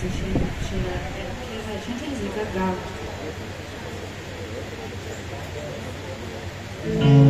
și, și la gente zic legal. in